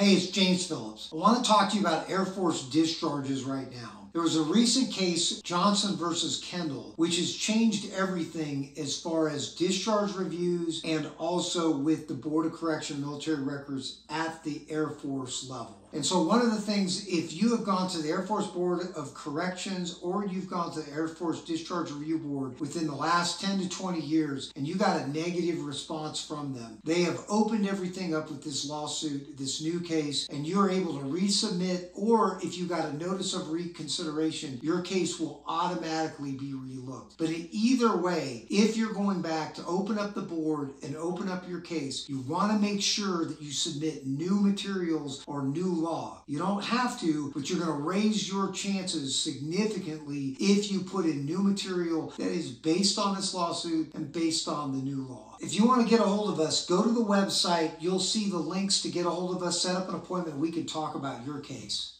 Hey, it's James Phillips. I want to talk to you about Air Force discharges right now. There was a recent case, Johnson versus Kendall, which has changed everything as far as discharge reviews and also with the Board of Correction military records at the Air Force level. And so, one of the things, if you have gone to the Air Force Board of Corrections or you've gone to the Air Force Discharge Review Board within the last 10 to 20 years and you got a negative response from them, they have opened everything up with this lawsuit, this new case, and you're able to resubmit, or if you got a notice of reconsideration, your case will automatically be relooked. But either way, if you're going back to open up the board and open up your case, you want to make sure that you submit new materials or new law. You don't have to, but you're going to raise your chances significantly if you put in new material that is based on this lawsuit and based on the new law. If you want to get a hold of us, go to the website. You'll see the links to get a hold of us, set up an appointment. We can talk about your case.